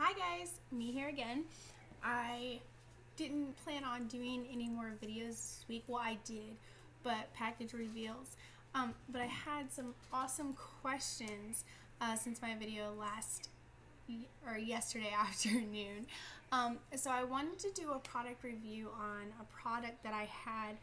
Hi guys, me here again. I didn't plan on doing any more videos this week. Well, I did, but package reveals. Um, but I had some awesome questions uh, since my video last or yesterday afternoon. Um, so I wanted to do a product review on a product that I had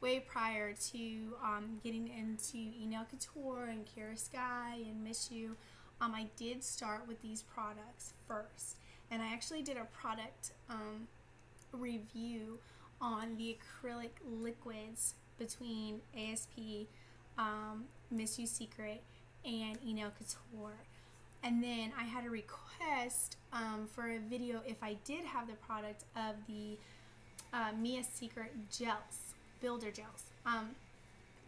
way prior to um, getting into eNail Couture and Kiara Sky and Miss You. Um, I did start with these products first, and I actually did a product um, review on the acrylic liquids between ASP, um, Miss You Secret, and eNail Couture. And then I had a request um, for a video if I did have the product of the uh, Mia Secret gels, builder gels. Um,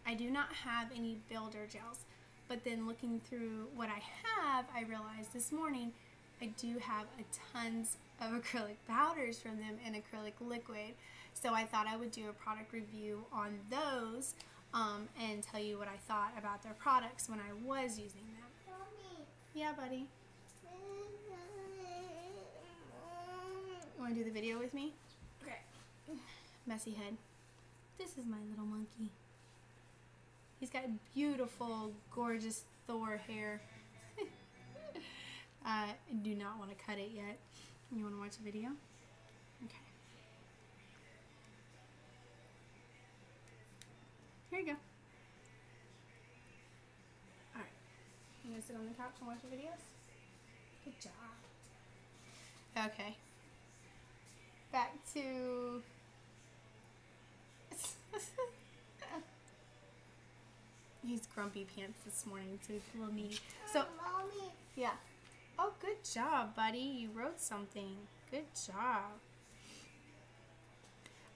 I do not have any builder gels, but then looking through what I have, I realized this morning I do have a tons of acrylic powders from them and acrylic liquid. So I thought I would do a product review on those um, and tell you what I thought about their products when I was using them. Yeah, buddy. You want to do the video with me? Okay. Messy head. This is my little monkey. He's got beautiful, gorgeous Thor hair. Uh, I do not want to cut it yet. You want to watch the video? Okay. Here you go. Alright. You gonna sit on the couch and watch the videos? Good job. Okay. Back to He's grumpy pants this morning, so he's a little needy. So, Mommy. yeah. Oh, good job, buddy. You wrote something. Good job.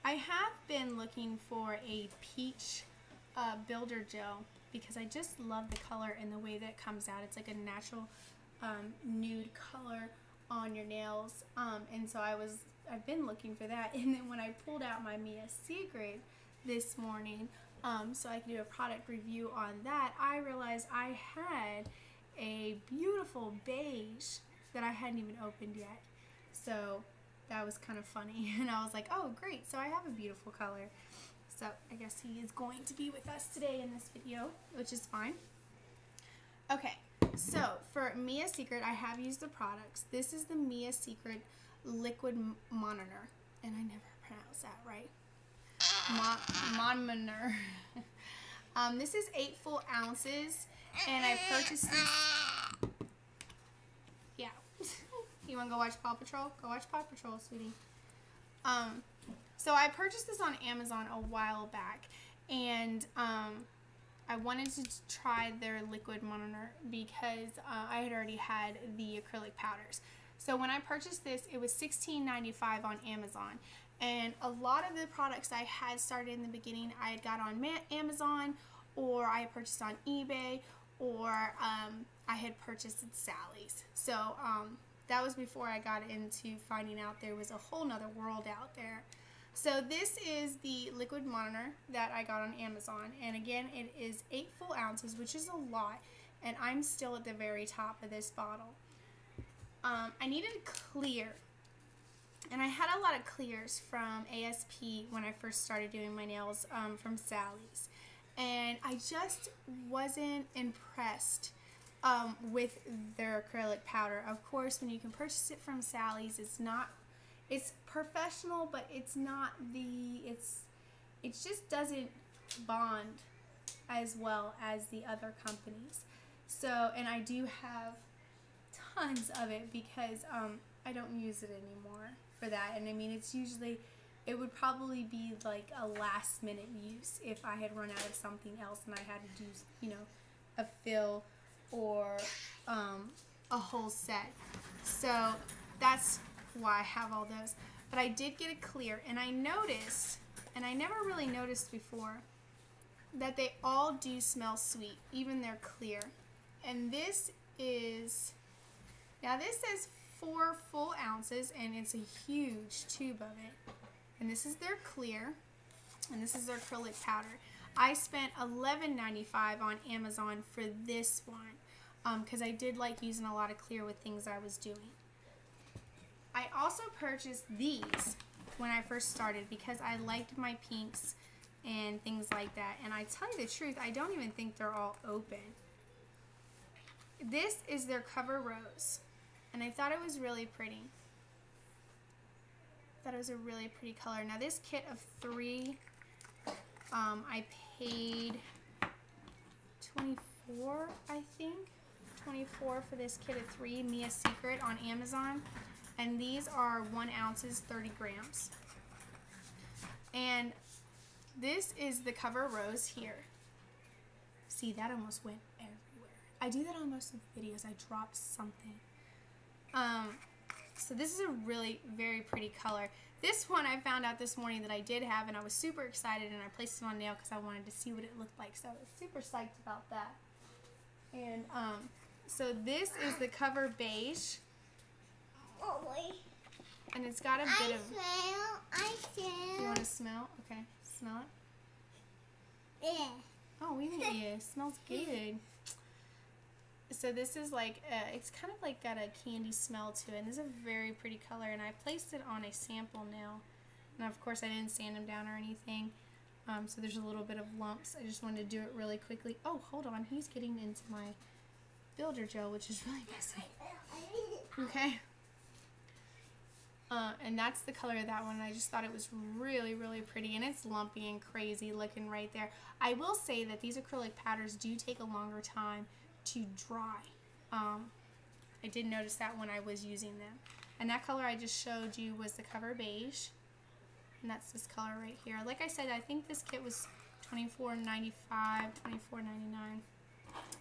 I have been looking for a peach uh, builder gel because I just love the color and the way that it comes out. It's like a natural um, nude color on your nails. Um, and so I was, I've been looking for that. And then when I pulled out my Mia Secret this morning, um, so I can do a product review on that, I realized I had a beautiful beige that I hadn't even opened yet. So that was kind of funny. And I was like, oh, great. So I have a beautiful color. So I guess he is going to be with us today in this video, which is fine. Okay, so for Mia Secret, I have used the products. This is the Mia Secret Liquid Monitor. And I never pronounce that right. Mon Monitor. um, this is 8 full ounces. And I purchased this. Yeah. you want to go watch Paw Patrol? Go watch Paw Patrol, sweetie. Um, so I purchased this on Amazon a while back, and um, I wanted to try their liquid monitor because uh, I had already had the acrylic powders. So when I purchased this, it was $16.95 on Amazon. And a lot of the products I had started in the beginning, I had got on Amazon, or I purchased on eBay, or um, I had purchased at Sally's. So um, that was before I got into finding out there was a whole nother world out there. So this is the liquid monitor that I got on Amazon. And again, it is 8 full ounces, which is a lot. And I'm still at the very top of this bottle. Um, I needed clear. And I had a lot of clears from ASP when I first started doing my nails um, from Sally's. And I just wasn't impressed um, with their acrylic powder. Of course, when you can purchase it from Sally's, it's not it's professional, but it's not the it's it just doesn't bond as well as the other companies. So, and I do have tons of it because um, I don't use it anymore for that. And I mean, it's usually it would probably be like a last minute use if I had run out of something else and I had to do, you know, a fill or um, a whole set. So that's why I have all those. But I did get a clear, and I noticed, and I never really noticed before, that they all do smell sweet, even they're clear. And this is, now this says four full ounces, and it's a huge tube of it. And this is their clear, and this is their acrylic powder. I spent $11.95 on Amazon for this one because um, I did like using a lot of clear with things I was doing. I also purchased these when I first started because I liked my pinks and things like that. And I tell you the truth, I don't even think they're all open. This is their cover rose. And I thought it was really pretty. Thought it was a really pretty color. Now this kit of three, um, I paid 24, I think. 24 for this kit of three, Mia Secret on Amazon. And these are one ounces, 30 grams. And this is the cover rose here. See, that almost went everywhere. I do that on most of the videos. I drop something. Um, so this is a really very pretty color. This one I found out this morning that I did have and I was super excited and I placed it on nail because I wanted to see what it looked like. So I was super psyched about that. And um, so this is the cover beige. Oh, boy. And it's got a bit I of... smell. I smell. You want to smell? Okay, smell it. Yeah. Oh, we think yeah, it smells good. So this is like, uh, it's kind of like got a candy smell to it. And this is a very pretty color. And I placed it on a sample nail. And of course I didn't sand them down or anything. Um, so there's a little bit of lumps. I just wanted to do it really quickly. Oh, hold on. He's getting into my builder gel, which is really messy. Okay. Uh, and that's the color of that one. I just thought it was really, really pretty. And it's lumpy and crazy looking right there. I will say that these acrylic powders do take a longer time to dry. Um, I did notice that when I was using them. And that color I just showed you was the cover beige. And that's this color right here. Like I said, I think this kit was $24.95, $24.99.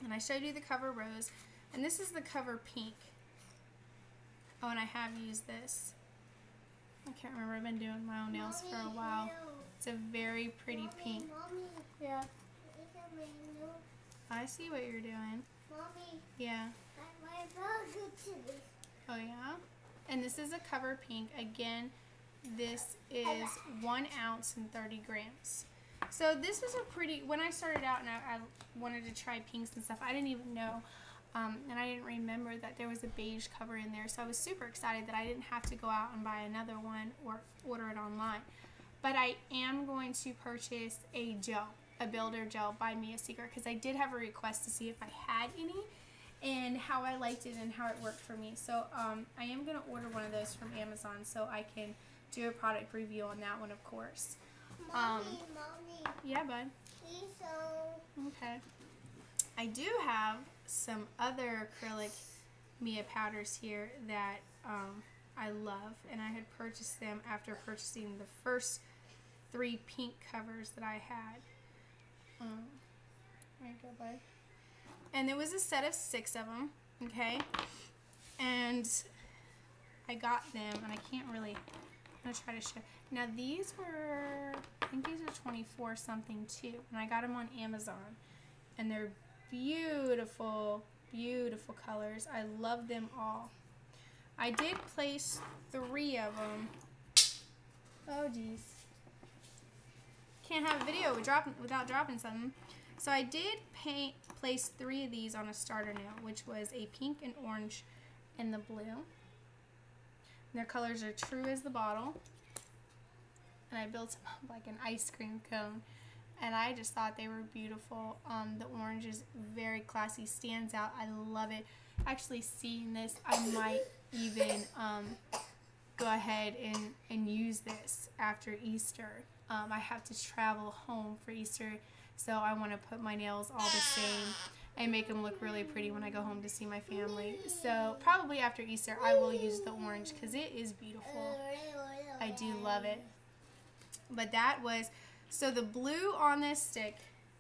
And I showed you the cover rose. And this is the cover pink. Oh, and I have used this. I can't remember. I've been doing my own nails for a while. It's a very pretty pink. Yeah. look at my nose. I see what you're doing. Mommy, Yeah. My dog good to this. Oh, yeah. And this is a cover pink. Again, this is one ounce and 30 grams. So this was a pretty, when I started out and I, I wanted to try pinks and stuff, I didn't even know, um, and I didn't remember that there was a beige cover in there. So I was super excited that I didn't have to go out and buy another one or order it online. But I am going to purchase a gel, a builder gel by Mia Secret, because I did have a request to see if I had any and how I liked it and how it worked for me. So um, I am going to order one of those from Amazon so I can do a product review on that one, of course. Mommy, mommy, Yeah, bud. so. Okay. I do have some other acrylic Mia powders here that um, I love, and I had purchased them after purchasing the first three pink covers that I had. Um. And there was a set of six of them, okay? And I got them, and I can't really. I'm gonna try to show. Now these were, I think these are 24 something too, and I got them on Amazon, and they're beautiful, beautiful colors. I love them all. I did place three of them. Oh geez, can't have a video with without dropping something. So I did paint place three of these on a starter nail, which was a pink and orange and the blue. And their colors are true as the bottle. And I built them up like an ice cream cone. And I just thought they were beautiful. Um, the orange is very classy, stands out. I love it. Actually, seeing this, I might even um, go ahead and, and use this after Easter. Um, I have to travel home for Easter, so I want to put my nails all the same and make them look really pretty when I go home to see my family. So probably after Easter, I will use the orange because it is beautiful. I do love it. But that was, so the blue on this stick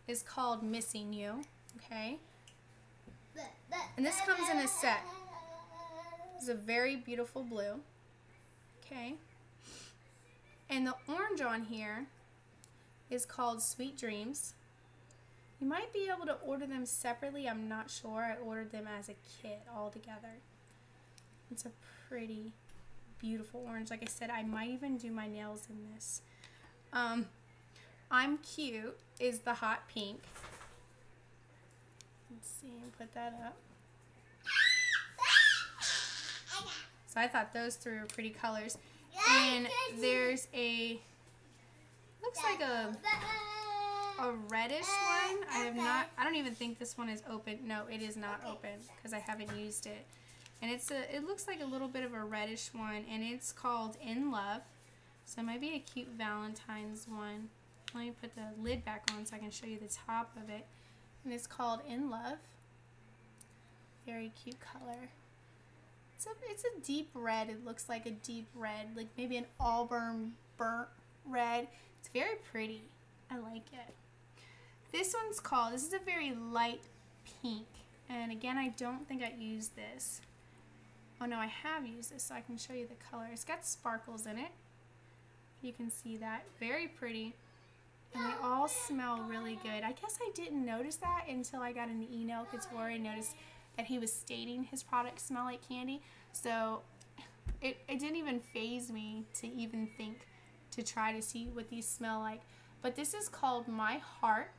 is called Missing You, okay? And this comes in a set. It's a very beautiful blue, okay? And the orange on here is called Sweet Dreams. You might be able to order them separately. I'm not sure. I ordered them as a kit all together. It's a pretty, beautiful orange. Like I said, I might even do my nails in this. Um, I'm Cute is the hot pink. Let's see, put that up. So I thought those three were pretty colors. And there's a, looks like a, a reddish one. I have not, I don't even think this one is open. No, it is not open because I haven't used it. And it's a, it looks like a little bit of a reddish one and it's called In Love. So it might be a cute Valentine's one. Let me put the lid back on so I can show you the top of it. And it's called In Love. Very cute color. It's a, it's a deep red. It looks like a deep red, like maybe an auburn burnt red. It's very pretty. I like it. This one's called, this is a very light pink. And again, I don't think I used this. Oh no, I have used this so I can show you the color. It's got sparkles in it. You can see that. Very pretty. And they all smell really good. I guess I didn't notice that until I got an eNail Couture and noticed that he was stating his products smell like candy. So it, it didn't even phase me to even think to try to see what these smell like. But this is called My Heart.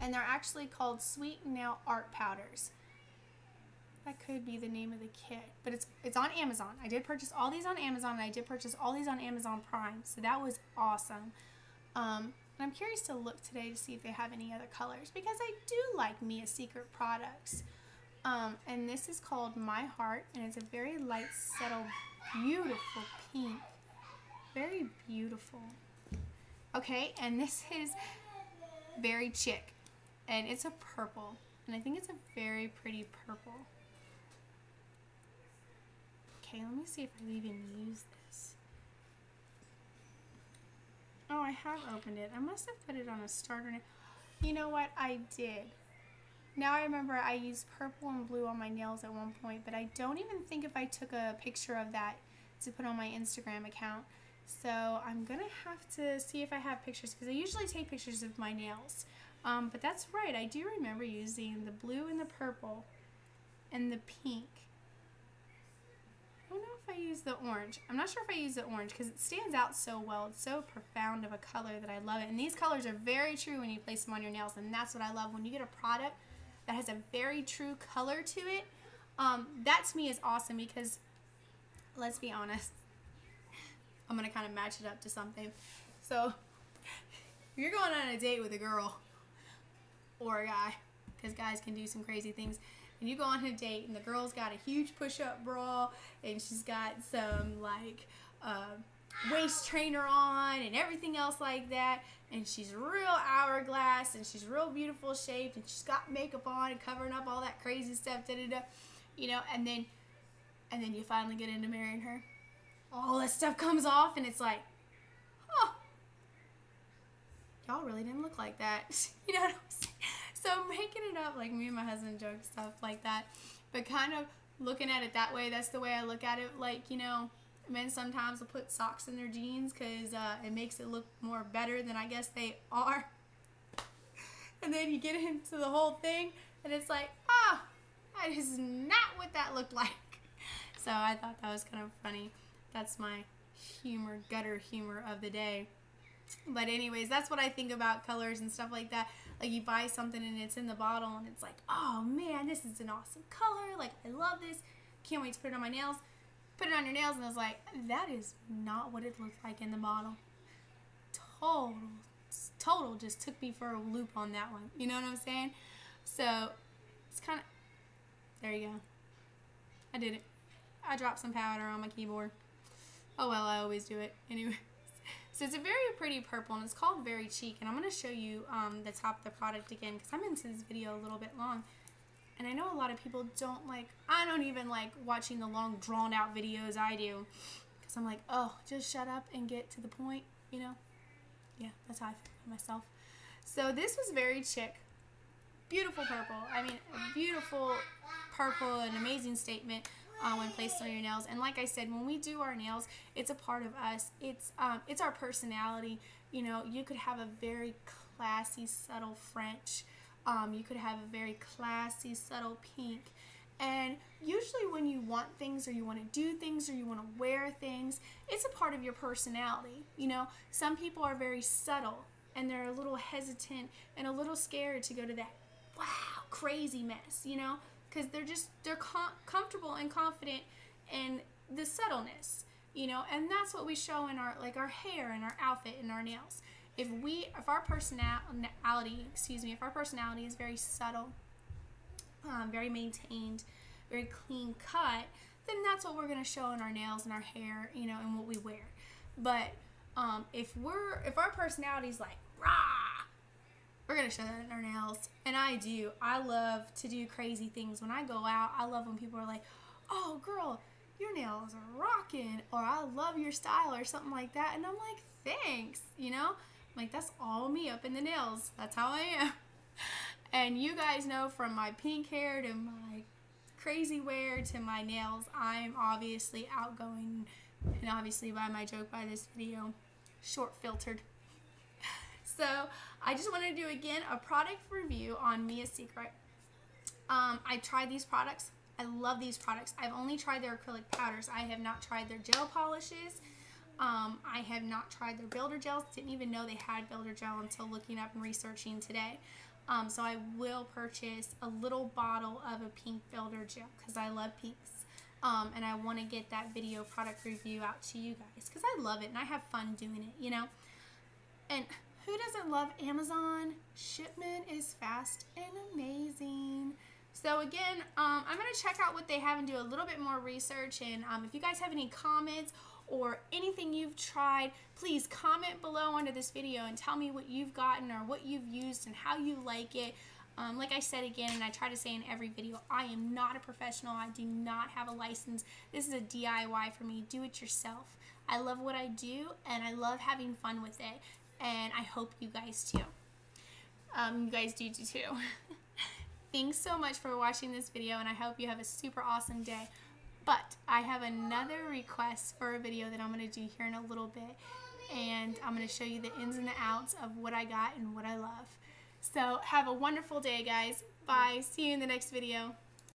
And they're actually called Sweet Nail Art Powders. That could be the name of the kit. But it's it's on Amazon. I did purchase all these on Amazon and I did purchase all these on Amazon Prime. So that was awesome. Um, and I'm curious to look today to see if they have any other colors because I do like Mia Secret products. Um, and this is called My Heart and it's a very light, subtle, beautiful pink. Very beautiful. Okay, and this is very chic and it's a purple. And I think it's a very pretty purple. Okay, let me see if I've even use this. Oh, I have opened it. I must have put it on a starter. You know what? I did. Now I remember I used purple and blue on my nails at one point, but I don't even think if I took a picture of that to put on my Instagram account. So I'm going to have to see if I have pictures because I usually take pictures of my nails. Um, but that's right, I do remember using the blue and the purple and the pink I don't know if I use the orange. I'm not sure if I use the orange because it stands out so well. It's so profound of a color that I love it. And these colors are very true when you place them on your nails. And that's what I love. When you get a product that has a very true color to it, um, that to me is awesome because, let's be honest, I'm going to kind of match it up to something. So, if you're going on a date with a girl or a guy, because guys can do some crazy things, and you go on a date and the girl's got a huge push-up bra and she's got some like uh, waist trainer on and everything else like that. And she's real hourglass and she's real beautiful shaped and she's got makeup on and covering up all that crazy stuff da, da, da, you know and then and then you finally get into marrying her. All that stuff comes off and it's like oh y'all really didn't look like that. You know what i'm saying? So making it up like me and my husband joke stuff like that but kind of looking at it that way that's the way i look at it like you know men sometimes will put socks in their jeans because uh, it makes it look more better than i guess they are and then you get into the whole thing and it's like ah oh, that is not what that looked like so i thought that was kind of funny that's my humor gutter humor of the day but anyways that's what i think about colors and stuff like that like you buy something and it's in the bottle and it's like, oh man, this is an awesome color. Like I love this. Can't wait to put it on my nails. Put it on your nails and I was like, that is not what it looked like in the bottle. Total, total just took me for a loop on that one. You know what I'm saying? So it's kind of, there you go. I did it. I dropped some powder on my keyboard. Oh well, I always do it. Anyway. So it's a very pretty purple and it's called Very Chic. And I'm going to show you um, the top of the product again because I'm into this video a little bit long. And I know a lot of people don't like, I don't even like watching the long drawn out videos I do. Because I'm like, oh, just shut up and get to the point, you know? Yeah, that's how I feel myself. So this was Very chic. Beautiful purple. I mean, beautiful purple, an amazing statement uh, when placed on your nails. And like I said, when we do our nails, it's a part of us. It's um, it's our personality. You know, you could have a very classy, subtle French. Um, you could have a very classy, subtle pink. And usually, when you want things or you want to do things or you want to wear things, it's a part of your personality. You know, some people are very subtle and they're a little hesitant and a little scared to go to that wow crazy mess, you know because they're just they're com- comfortable and confident in the subtleness, you know, and that's what we show in our like our hair and our outfit and our nails. If we if our personality, excuse me, if our personality is very subtle, um, very maintained, very clean cut, then that's what we're gonna show in our nails and our hair, you know, and what we wear. But um, if we're if our personality is like rah, we're gonna show that in our nails. And I do. I love to do crazy things when I go out. I love when people are like, "Oh, girl, your nails are rocking," or "I love your style," or something like that. And I'm like, "Thanks," you know. Like that's all me up in the nails. That's how I am. And you guys know from my pink hair to my crazy wear to my nails, I'm obviously outgoing and obviously by my joke by this video, short filtered. So I just wanted to do again a product review on Mia Secret. Um, I tried these products. I love these products. I've only tried their acrylic powders. I have not tried their gel polishes. Um, I have not tried their builder gels. Didn't even know they had builder gel until looking up and researching today. Um, so I will purchase a little bottle of a pink builder gel because I love pinks. Um, and I want to get that video product review out to you guys because I love it and I have fun doing it, you know. And who doesn't love Amazon? Shipment is fast and amazing. So again, um, I'm going to check out what they have and do a little bit more research. And um, if you guys have any comments or anything you've tried, please comment below under this video and tell me what you've gotten or what you've used and how you like it. Um, like I said again, and I try to say in every video, I am not a professional. I do not have a license. This is a DIY for me. Do it yourself. I love what I do, and I love having fun with it. And I hope you guys too. Um, you guys do too. Thanks so much for watching this video, and I hope you have a super awesome day. But I have another request for a video that I'm going to do here in a little bit. And I'm going to show you the ins and the outs of what I got and what I love. So have a wonderful day, guys. Bye. See you in the next video.